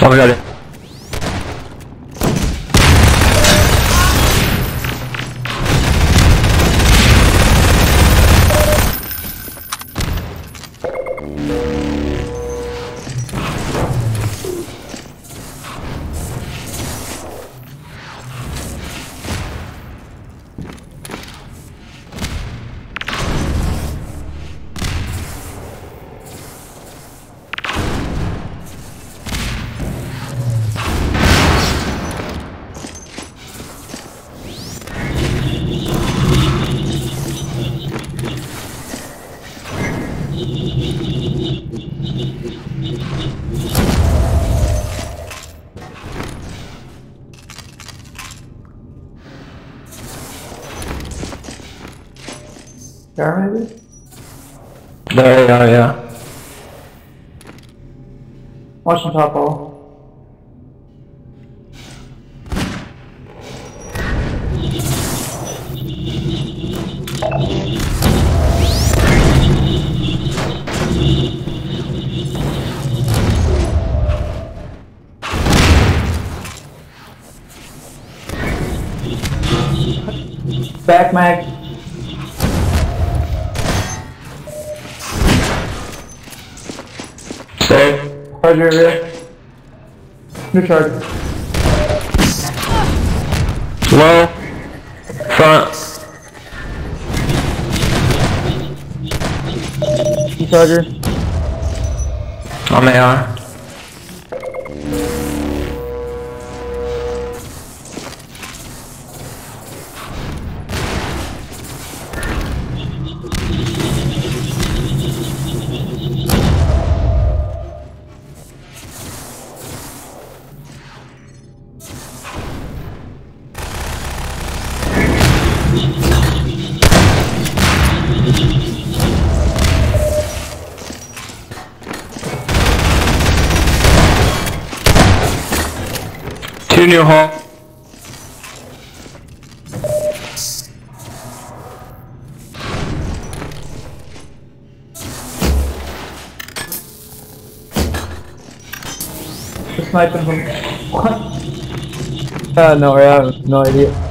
Oh my god. There maybe? There you are, yeah. Watch the top wall. Back mag. Charger rear. New charger. Low. Front. New charger. On AR. Hole. Just sniping from. What? Uh, no, I have no idea.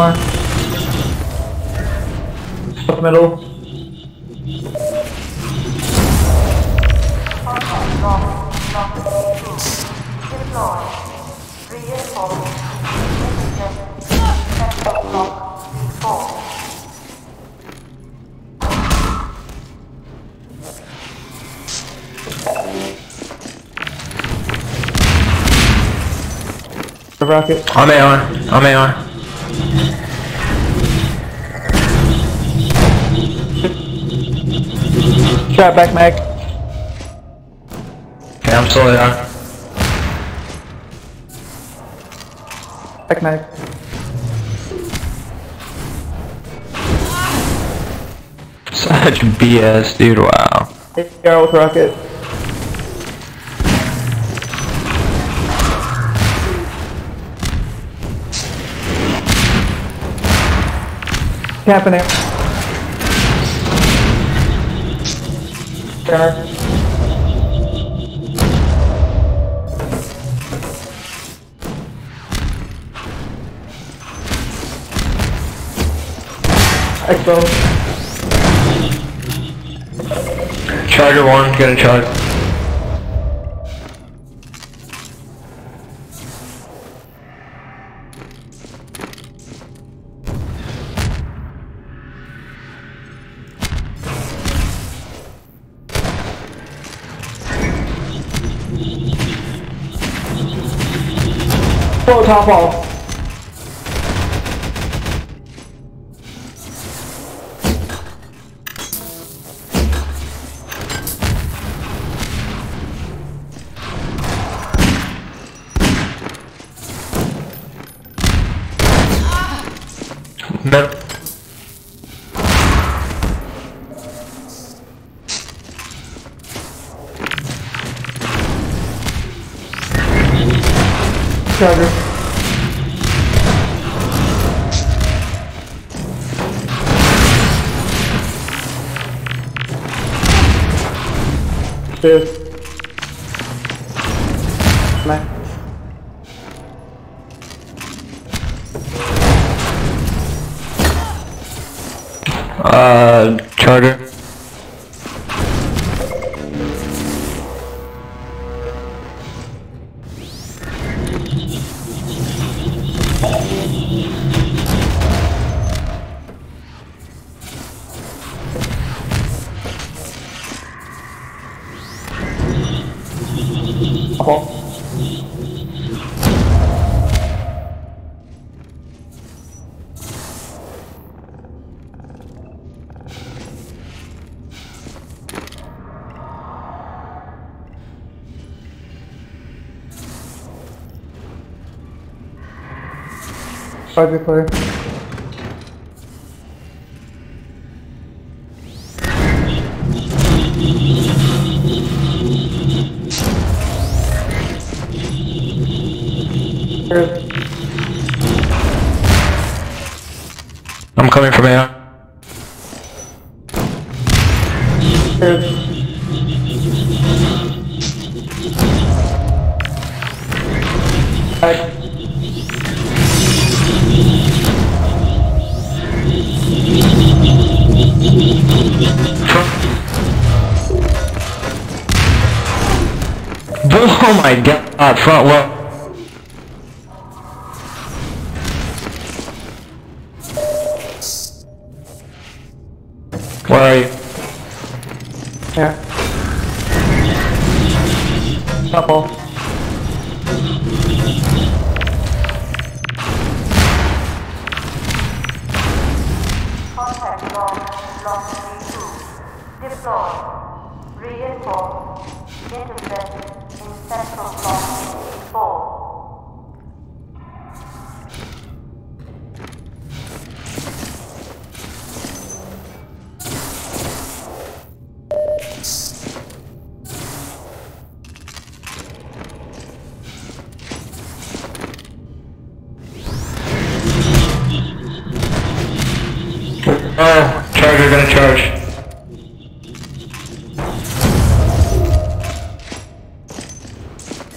More. Up middle. The rocket. On AR. On AR. Trap back mag. Okay, I'm still AR. Back mag. Such BS, dude. Wow. AR with rocket. Camping there. Center. Expo. Charger one. Get a charge. drop off. No. Trevor. Charger. Charger clear. Oh my god, uh, front low. Where are you? Here. Couple. Charger gonna charge.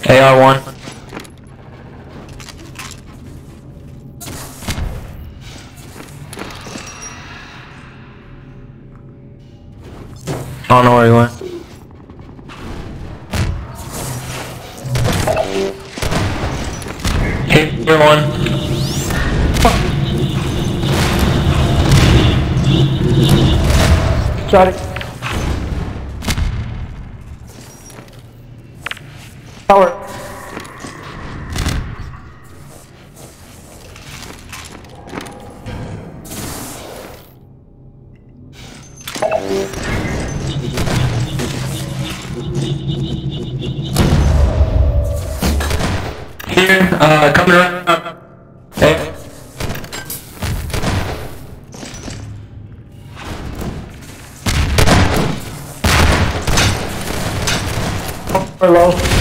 AR1. I don't know where he went. Hit one. Shot it. Low.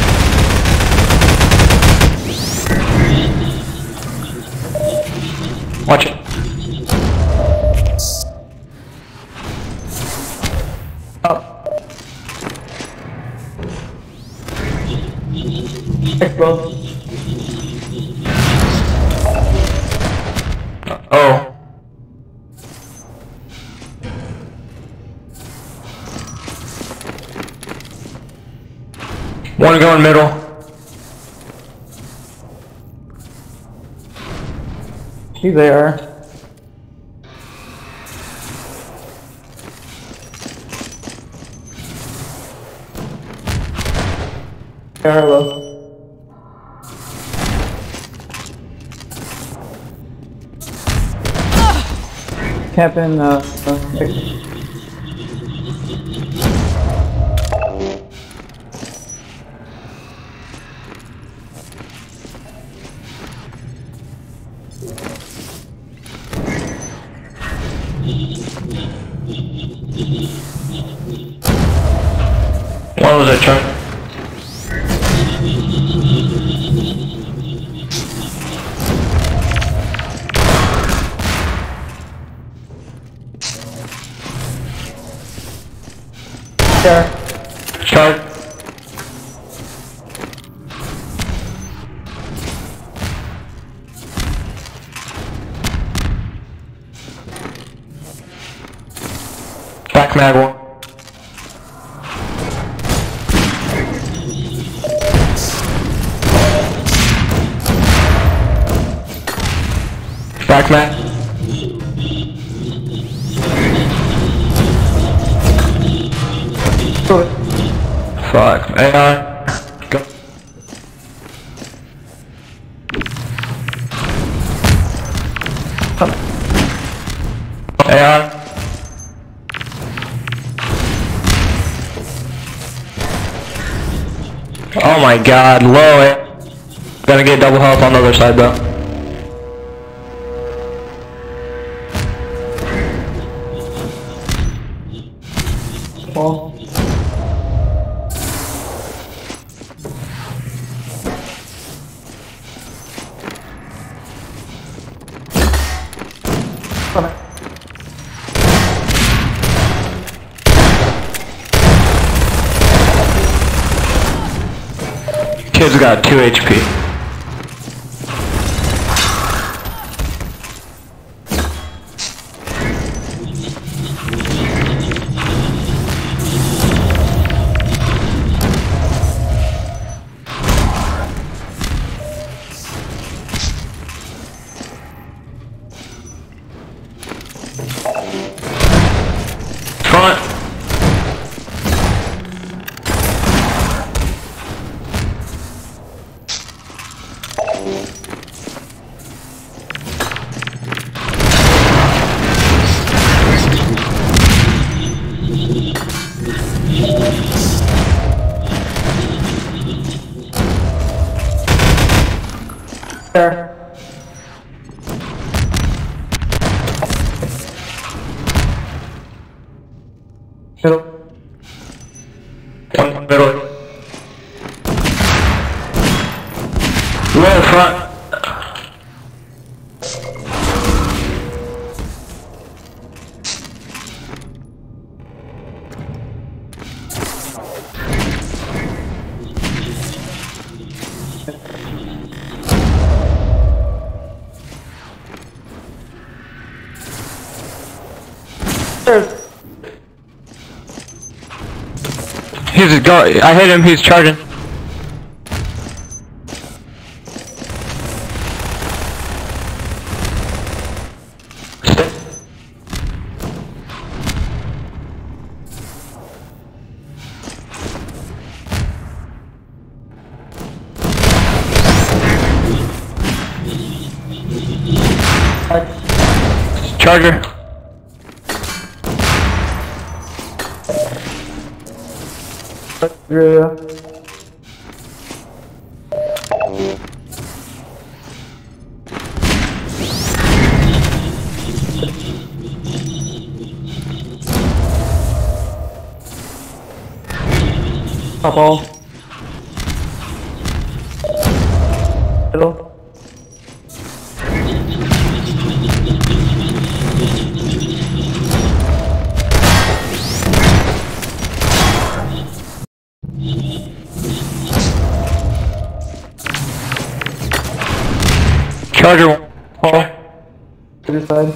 One going middle. He's there. Hello. Camping, uh, uh, What was I trying? Back mag. Fuck. AI. Go. AI. Oh my god, low it. Gonna get double health on the other side though. Ball. Kid's got 2 HP. Middle. One middle. Low front. There's. Go. I hit him. He's charging. Charger. Yeah. Charger. Ball. To this side.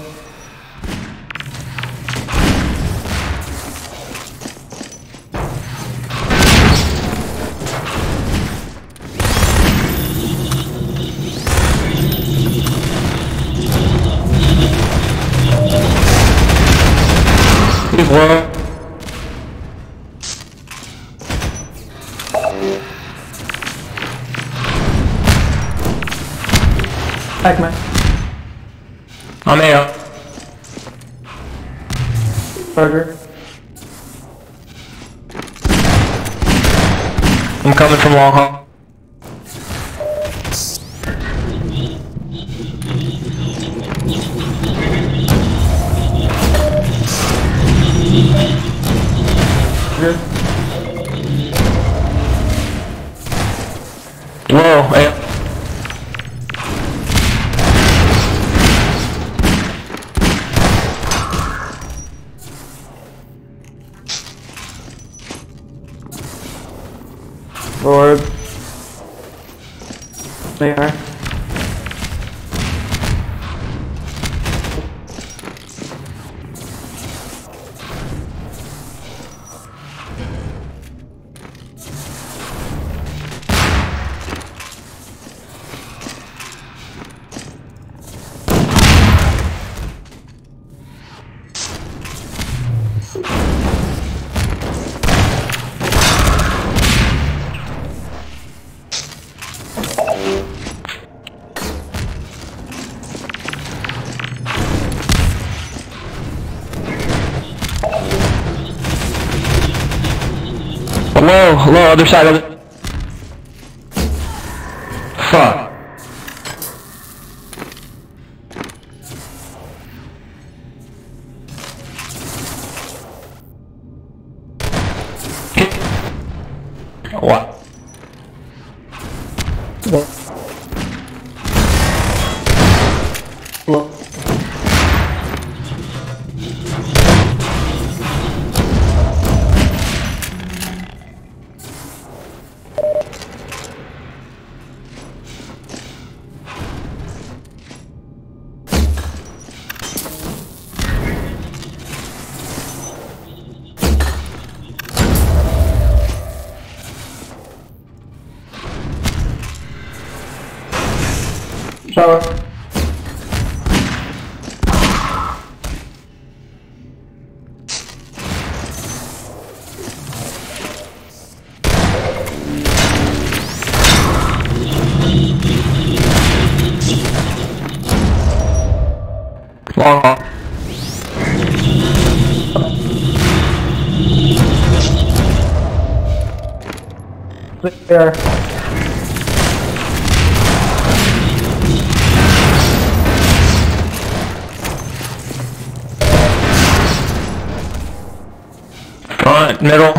He's Good. Other side of it. Fuck. What? Well, shower. Long. Front, middle.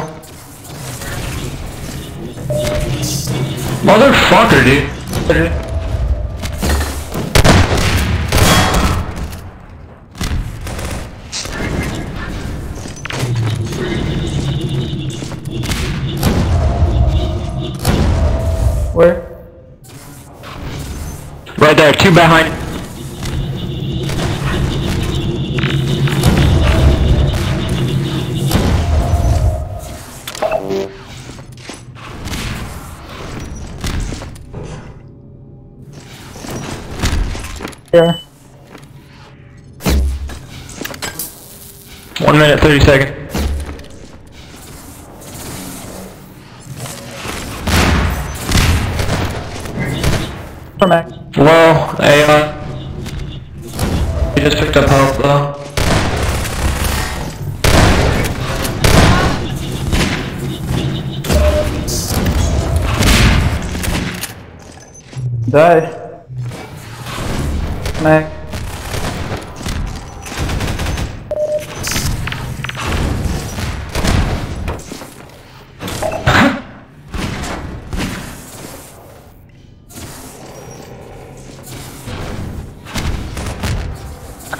Motherfucker, dude. Where? Right there, two behind. There. One minute, 30 seconds. From. Low, AI. He just picked up health though. Die.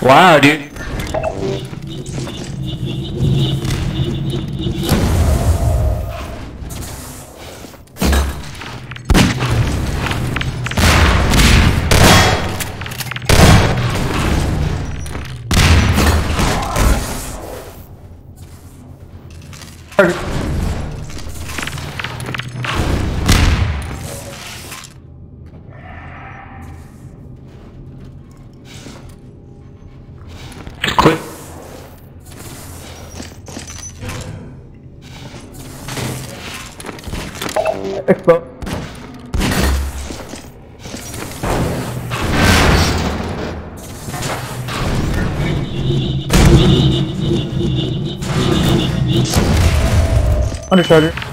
Wow, dude. Quick. Expo. Undercharger.